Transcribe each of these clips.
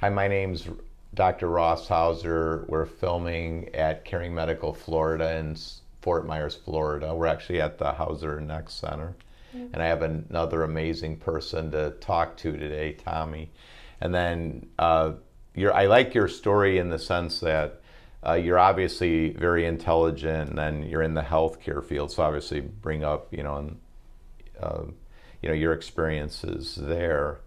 Hi, my name's Dr. Ross Hauser. We're filming at Caring Medical Florida in Fort Myers, Florida. We're actually at the Hauser Neck Center. Mm-hmm. And I have another amazing person to talk to today, Tommi. And then uh, I like your story in the sense that uh, you're obviously very intelligent and you're in the healthcare field. So obviously bring up, you know, and, uh, you know, your experiences there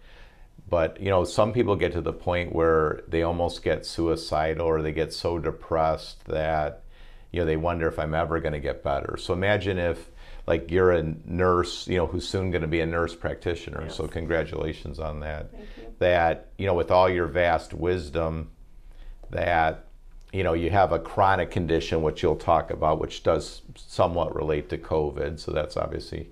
but you know some people get to the point where they almost get suicidal or they get so depressed that you know they wonder if i'm ever going to get better. So imagine if like you're a nurse you know who's soon going to be a nurse practitioner. Yes. so congratulations on that. You. that you know with all your vast wisdom that you know you have a chronic condition which you'll talk about which does somewhat relate to covid. So that's obviously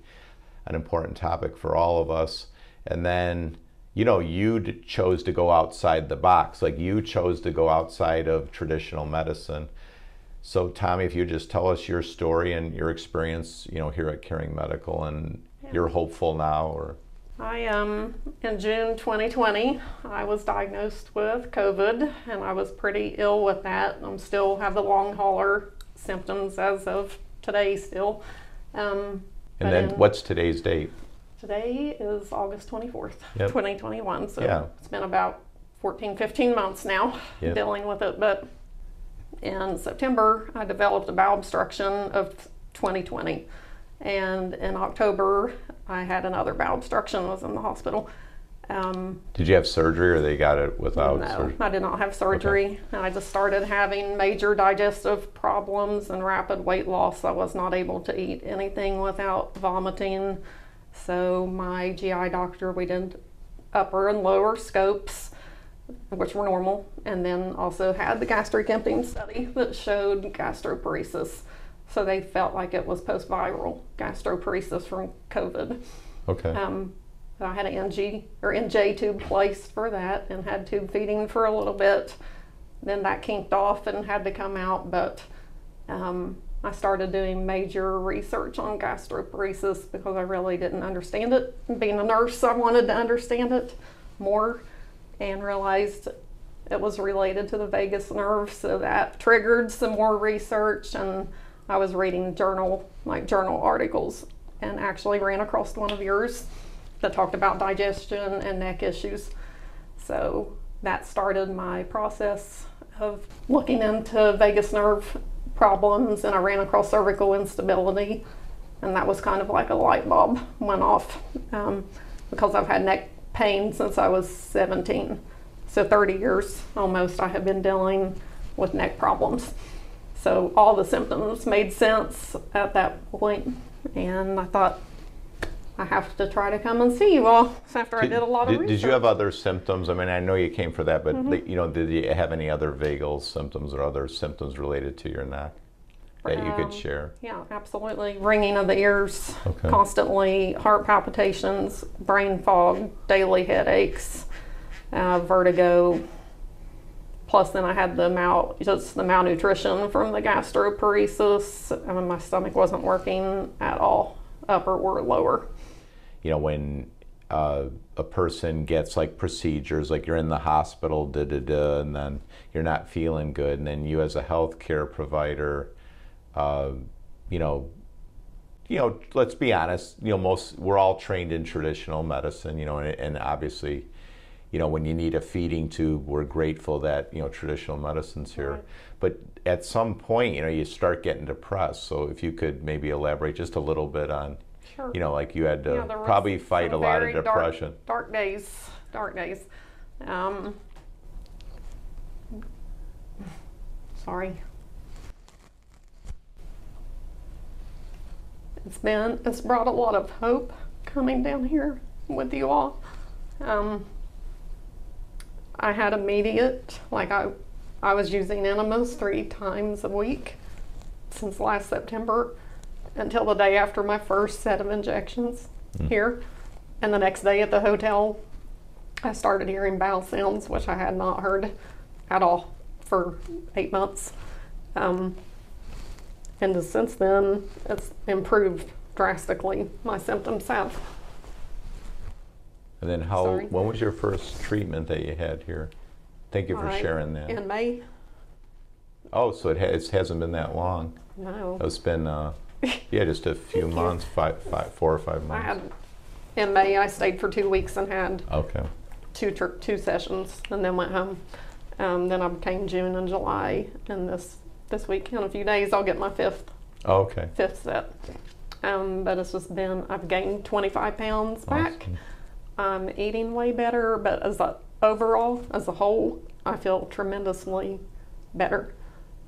an important topic for all of us. And then you know, you chose to go outside the box. Like you chose to go outside of traditional medicine. So, Tommi, if you just tell us your story and your experience, you know, here at Caring Medical, and yeah. you're hopeful now, or I um in June 2020, I was diagnosed with COVID, and I was pretty ill with that. I'm still have the long hauler symptoms as of today still. Um, and then, in, what's today's date? Today is August 24th, yep. 2021. So yeah. it's been about 14, 15 months now yep. dealing with it. But in September, I developed a bowel obstruction of 2020. And in October, I had another bowel obstruction, was in the hospital. Um, did you have surgery or they got it without no, surgery? I did not have surgery. Okay. I just started having major digestive problems and rapid weight loss. I was not able to eat anything without vomiting. So my GI doctor, we did upper and lower scopes, which were normal, and then also had the gastric emptying study that showed gastroparesis. So they felt like it was post-viral gastroparesis from COVID. Okay. Um, I had an NG or NJ tube placed for that and had tube feeding for a little bit. Then that kinked off and had to come out, but um, I started doing major research on gastroparesis because I really didn't understand it. Being a nurse, I wanted to understand it more and realized it was related to the vagus nerve, so that triggered some more research and I was reading journal like journal articles and actually ran across one of yours that talked about digestion and neck issues. So that started my process of looking into vagus nerve problems and I ran across cervical instability and that was kind of like a light bulb went off um, because I've had neck pain since I was 17. So 30 years almost I have been dealing with neck problems. So all the symptoms made sense at that point and I thought I have to try to come and see you all after did, I did a lot of did, Did you have other symptoms? I mean, I know you came for that, but mm-hmm. you know, did you have any other vagal symptoms or other symptoms related to your neck that you could um, share? Yeah, absolutely. Ringing of the ears, okay. constantly, heart palpitations, brain fog, daily headaches, uh, vertigo. Plus, then I had the mal just the malnutrition from the gastroparesis. I mean, my stomach wasn't working at all, upper or lower you know, when uh, a person gets like procedures, like you're in the hospital, da da da, and then you're not feeling good, and then you as a healthcare provider, uh, you know, you know, let's be honest, you know, most we're all trained in traditional medicine, you know, and, and obviously, you know, when you need a feeding tube, we're grateful that you know traditional medicine's here. Right. But at some point, you know, you start getting depressed. So if you could maybe elaborate just a little bit on Sure. You know, like you had to yeah, probably fight a lot of depression. Dark, dark days, dark days. Um, sorry. It's been, it's brought a lot of hope coming down here with you all. Um, I had immediate, like I, I was using enemas three times a week since last September until the day after my first set of injections mm. here. And the next day at the hotel, I started hearing bowel sounds, which I had not heard at all for eight months. Um, and since then, it's improved drastically. My symptoms have. And then how? Sorry. When was your first treatment that you had here? Thank you All for right. sharing that. In May? oh, so it, ha- it hasn't been that long. No. It's been, uh, yeah, just a few months, five, five, four or five months. I had, in May, I stayed for two weeks and had Okay. two two sessions and then went home. Um, then I came June and July, and this this week in a few days I'll get my fifth Oh, okay. fifth set. Um, but it's just been I've gained 25 pounds back. Awesome. I'm eating way better, but as a overall as a whole, I feel tremendously better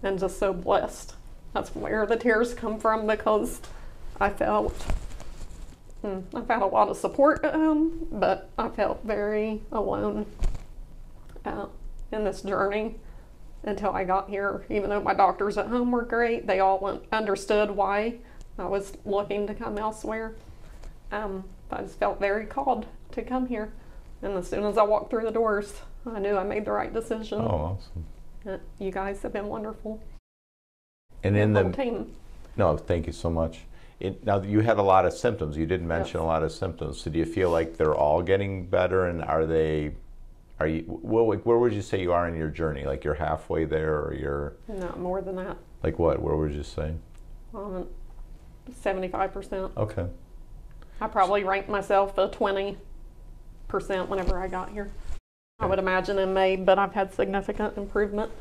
and just so blessed. That's where the tears come from because I felt hmm, I've had a lot of support at home, but I felt very alone uh, in this journey until I got here. Even though my doctors at home were great, they all understood why I was looking to come elsewhere. Um, I just felt very called to come here. And as soon as I walked through the doors, I knew I made the right decision. Oh, awesome. Uh, You guys have been wonderful. And in the, team. no, thank you so much. It, now, you had a lot of symptoms. You didn't mention a lot of symptoms. So do you feel like they're all getting better and are they, are you, well, like, where would you say you are in your journey? Like you're halfway there or you're, Not more than that. like what? Where would you say? Um, 75%. Okay. I probably ranked myself a 20% whenever I got here. I would imagine in May, but I've had significant improvement.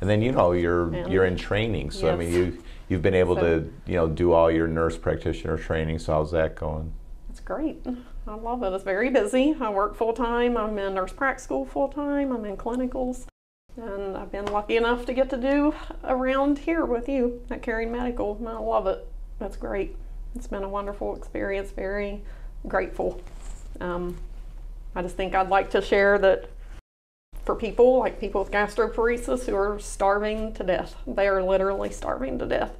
And then you know you're you're in training, so I mean you you've been able So- to you know do all your nurse practitioner training. So how's that going? It's great. I love it. It's very busy. I work full time. I'm in nurse prac school full time. I'm in clinicals. And I've been lucky enough to get to do around here with you at Caring Medical. And I love it. That's great. It's been a wonderful experience. Very grateful. Um, I just think I'd like to share that for people like people with gastroparesis who are starving to death, they are literally starving to death.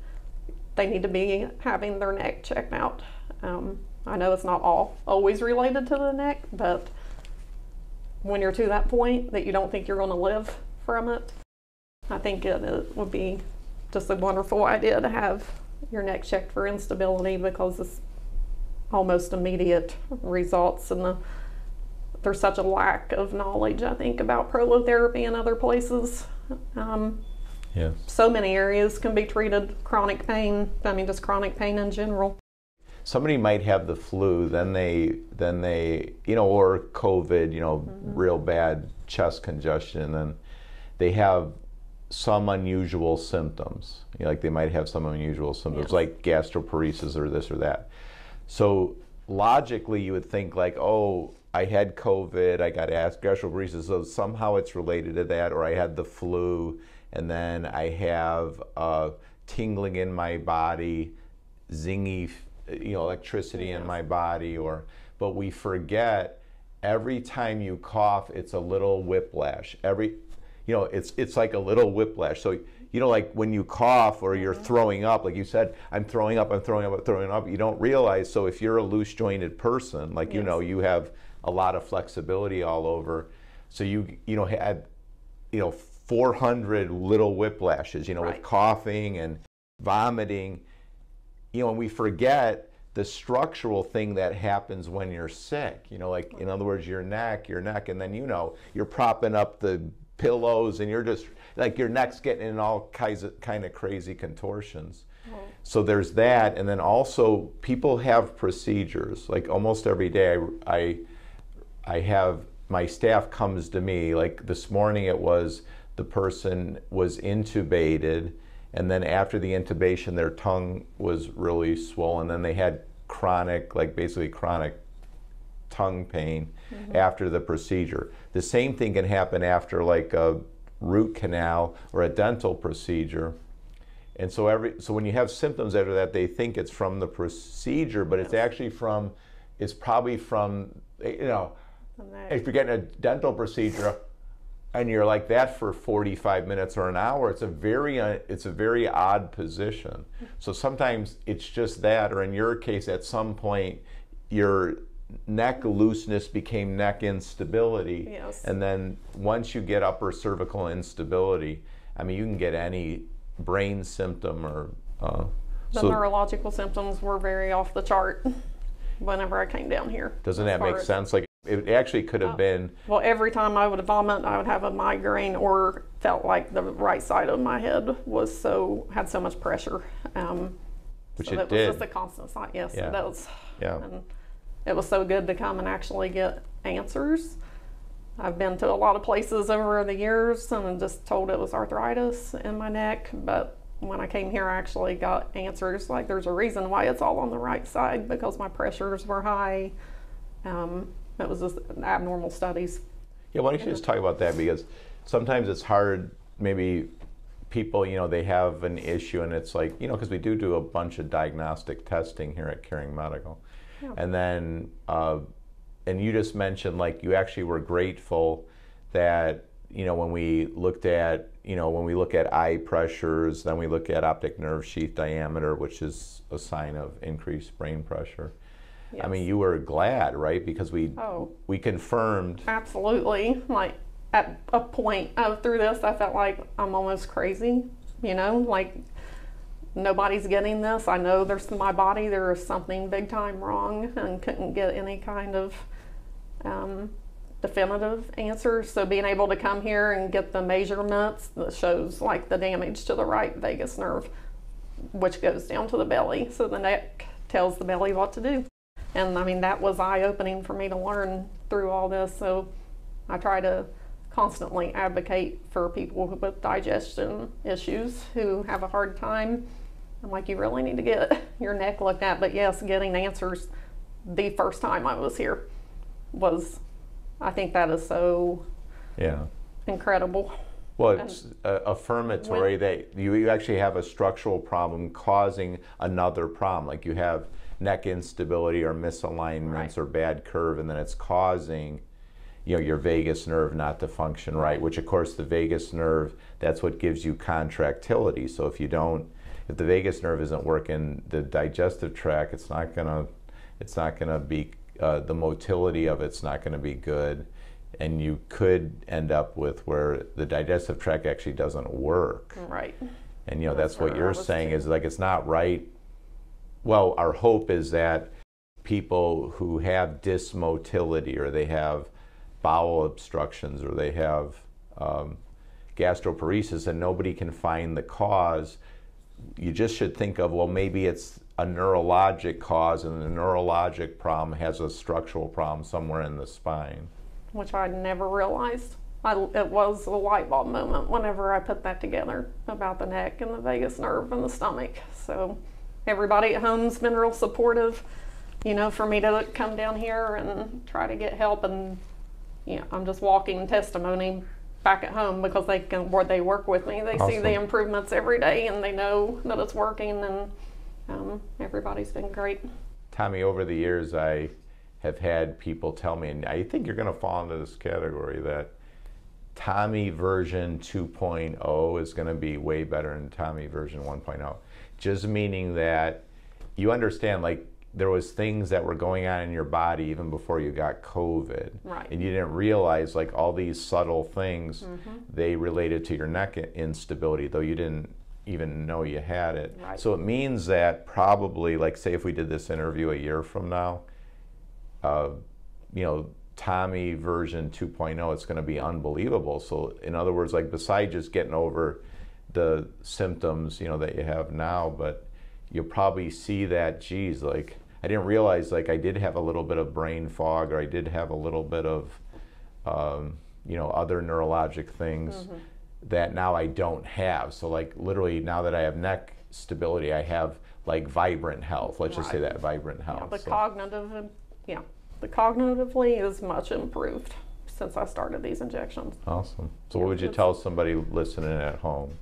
They need to be having their neck checked out. Um, I know it's not all always related to the neck, but when you're to that point that you don't think you're going to live from it, I think it, it would be just a wonderful idea to have your neck checked for instability because it's almost immediate results in the there's such a lack of knowledge, I think, about prolotherapy in other places. Um, Yes. so many areas can be treated chronic pain. I mean, just chronic pain in general. Somebody might have the flu, then they then they you know or COVID, you know, real bad chest congestion, and they have some unusual symptoms. You know, like they might have some unusual symptoms, Yes. like gastroparesis or this or that. So logically, you would think like, oh, I had COVID, I got asked gastroparesis, so somehow it's related to that, or I had the flu, and then I have uh, tingling in my body, zingy, you know, electricity in my body, or. But we forget every time you cough, it's a little whiplash. Every, you know, it's it's like a little whiplash. So you know, like when you cough or you're throwing up, like you said, I'm throwing up, I'm throwing up, I'm throwing up. You don't realize. So if you're a loose jointed person, like you know, you have a lot of flexibility all over. So you you know had you know 400 little whiplashes. You know, with coughing and vomiting. You know, and we forget the structural thing that happens when you're sick. You know, like in other words, your neck, your neck, and then you know you're propping up the pillows, and you're just like your neck's getting in all kinds of kind of crazy contortions. So there's that, and then also people have procedures. Like almost every day, I, I, I have my staff comes to me. Like this morning, it was the person was intubated, and then after the intubation, their tongue was really swollen. Then they had chronic, like basically chronic tongue pain mm-hmm. after the procedure. The same thing can happen after like a root canal or a dental procedure. And so every so when you have symptoms after that, they think it's from the procedure, but it's actually from it's probably from you know if you're getting a dental procedure and you're like that for 45 minutes or an hour, it's a very uh, it's a very odd position. So sometimes it's just that, or in your case, at some point, your neck looseness became neck instability, Yes. and then once you get upper cervical instability, I mean, you can get any brain symptom or. Uh, the so neurological symptoms were very off the chart whenever I came down here. doesn't that make sense? Like It actually could have Oh. been, Well, every time I would vomit, I would have a migraine or felt like the right side of my head was so, had so much pressure. Um, which so it that did. was just a constant sign. Yes, Yeah. it does. yeah. And it was so good to come and actually get answers. I've been to a lot of places over the years and just told it was arthritis in my neck, but when I came here, I actually got answers. Like there's a reason why it's all on the right side because my pressures were high. Um, it was just abnormal studies. Yeah, why don't you just talk about that because sometimes it's hard. Maybe people, you know, they have an issue and it's like, you know, because we do do a bunch of diagnostic testing here at Caring Medical, Yeah. and then, uh, and you just mentioned like you actually were grateful that you know when we looked at you know when we look at eye pressures, then we look at optic nerve sheath diameter, which is a sign of increased brain pressure. I mean, you were glad, right? Because we Oh. we confirmed Absolutely. Like at a point of through this, I felt like I'm almost crazy. You know, like nobody's getting this. I know there's my body. There is something big time wrong, and couldn't get any kind of um, definitive answers. So being able to come here and get the measurements that shows like the damage to the right vagus nerve, which goes down to the belly. So the neck tells the belly what to do. And I mean, that was eye opening for me to learn through all this. So I try to constantly advocate for people with digestion issues who have a hard time. I'm like, you really need to get your neck looked at. But yes, getting answers the first time I was here was, I think that is so yeah. incredible. Well, it's uh, affirmatory that you you actually have a structural problem causing another problem. Like you have neck instability or misalignments Right. or bad curve, and then it's causing, you know, your vagus nerve not to function right. Which, of course, the vagus nerve that's what gives you contractility. So if you don't, if the vagus nerve isn't working, the digestive tract, it's not gonna, it's not gonna be uh, the motility of it's not gonna be good and you could end up with where the digestive tract actually doesn't work. Right. And you know That's that's, what you're saying is like it's not right. Well, our hope is that people who have dysmotility or they have bowel obstructions or they have um, gastroparesis and nobody can find the cause, you just should think of well maybe it's a neurologic cause and the neurologic problem has a structural problem somewhere in the spine. which I never realized. I, it was a light bulb moment whenever I put that together about the neck and the vagus nerve and the stomach. So everybody at home's been real supportive, you know, for me to come down here and try to get help. And you know, I'm just walking testimony back at home because they can, where they work with me, they see the improvements every day and they know that it's working. And um, everybody's been great. Tommi, over the years, I have had people tell me, and I think you're going to fall into this category, that Tommi version 2.0 is going to be way better than Tommi version 1.0. Just meaning that you understand, like, there was things that were going on in your body even before you got COVID. Right. And you didn't realize, like, all these subtle things, Mm-hmm. they related to your neck instability, though you didn't even know you had it. Right. So it means that probably, like, say if we did this interview a year from now, uh, you know, Tommi version 2.0, it's going to be unbelievable. So, in other words, like besides just getting over the symptoms, you know, that you have now, but you'll probably see that, geez, like I didn't realize, like I did have a little bit of brain fog, or I did have a little bit of, um, you know, other neurologic things that now I don't have. So, like literally, now that I have neck stability, I have like vibrant health. Let's just say that vibrant Yeah, health. the So- cognitive, yeah, the cognitively is much improved since I started these injections. Awesome. So, Yeah, what would you tell somebody listening at home?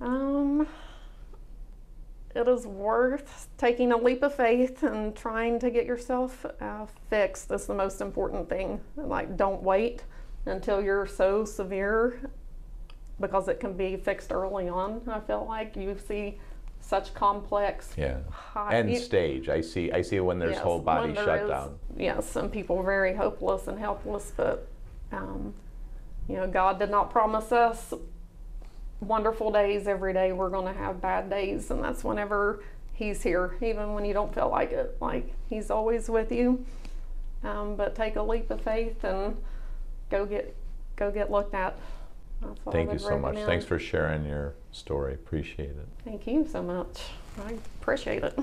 Um, it is worth taking a leap of faith and trying to get yourself uh, fixed. That's the most important thing. Like, don't wait until you're so severe because it can be fixed early on. I feel like you see such complex Yeah. high stage. I see. I see it when there's Yes, whole body shutdown. Yes, some people very hopeless and helpless, but um, you know, God did not promise us wonderful days every day. We're going to have bad days, and that's whenever He's here, even when you don't feel like it. Like He's always with you. um, but take a leap of faith and go get go get looked at. That's what I Thank you so much. Thanks for sharing your story. Appreciate it. Thank you so much. I appreciate it.